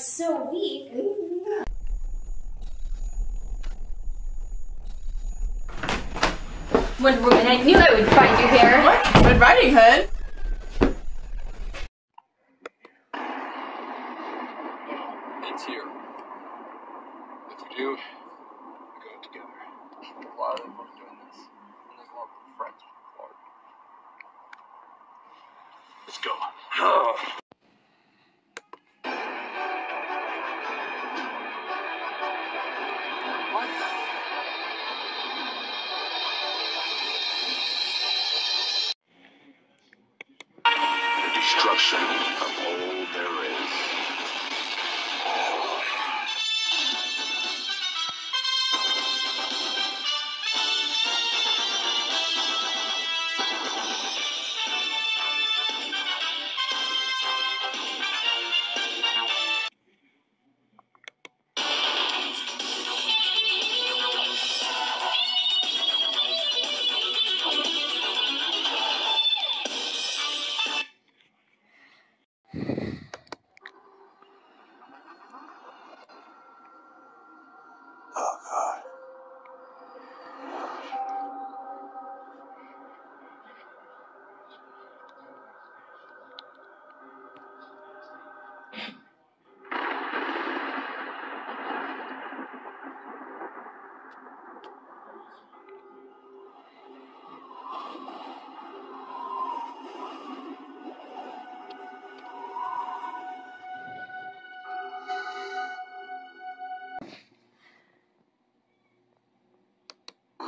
so weak. Wonder Woman, I knew I would find you here. What? Red Riding Hood? It's here. If we do, we go together. A lot of them are doing this. And there's a lot of friends with Clark. Let's go. Destruction of all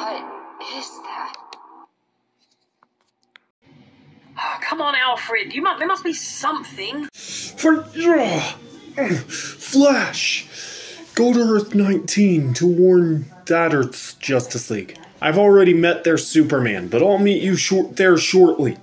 What is that? Oh, come on, Alfred. You must, there must be something. For Ugh. Mm. Flash, go to Earth 19 to warn that Earth's Justice League. I've already met their Superman, but I'll meet you short there shortly.